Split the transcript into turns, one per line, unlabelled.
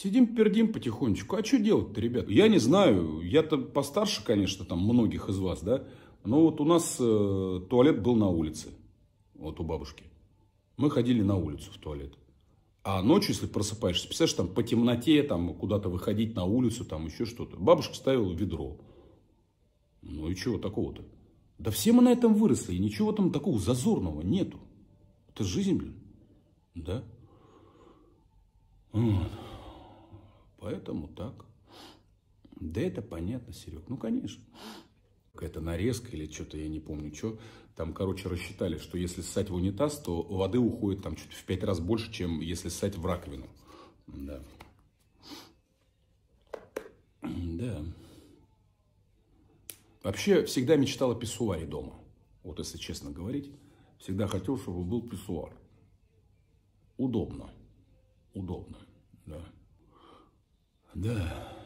Сидим, пердим потихонечку. А что делать-то, ребят? Я не знаю. Я-то постарше, конечно, там, многих из вас, да? Но вот у нас э, туалет был на улице. Вот у бабушки. Мы ходили на улицу в туалет. А ночью, если просыпаешься, представляешь, там по темноте, там куда-то выходить на улицу, там еще что-то. Бабушка ставила ведро. Ну и чего такого-то? Да все мы на этом выросли, и ничего там такого зазорного нету. Это жизнь, блин. Да? Вот. Поэтому так. Да это понятно, Серег. Ну, конечно. Какая-то нарезка или что-то, я не помню, что. Там, короче, рассчитали, что если ссать в унитаз, то воды уходит там чуть в пять раз больше, чем если ссать в раковину. Да. Да. Вообще, всегда мечтал о писсуаре дома. Вот если честно говорить. Всегда хотел, чтобы был писсуар. Удобно. Удобно, да. Да.